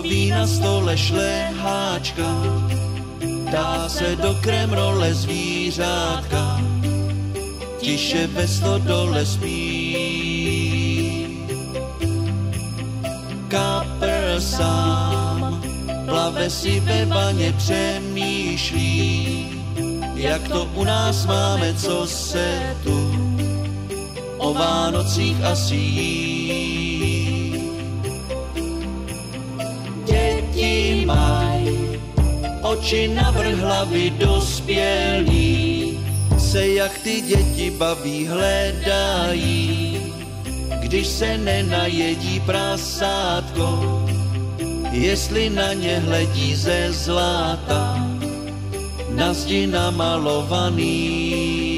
stoví na stole šleháčka, dá se do kremrole zvířátka, tiše ve stodole spí. Kapr sám, plave si ve vaně přemýšlí, jak to u nás máme, co se tu o Vánocích asi jí. Oči navrh hlavy dospělí, se jak ty děti baví hledají, když se nenajedí prasátko, jestli na ně hledí ze zlata, na zdi namalovaný.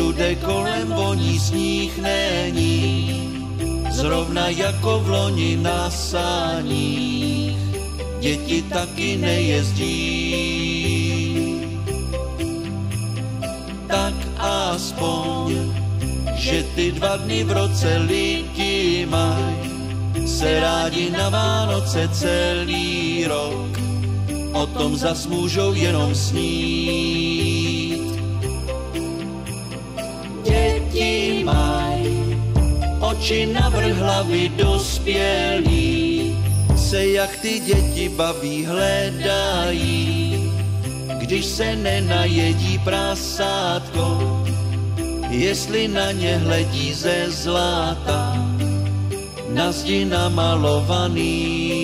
Všude kolem voní sníh není, zrovna jako v loni na sáních, děti taky nejezdí. Tak aspoň, že ty dva dny v roce lidi maj, se rádi na Vánoce celý rok, o tom zas můžou jenom snít. Oči navrh hlavy dospělí, se jak ty děti baví hledají, když se nenajedí prasátko, jestli na ně hledí ze zlata, na zdi namalovaný.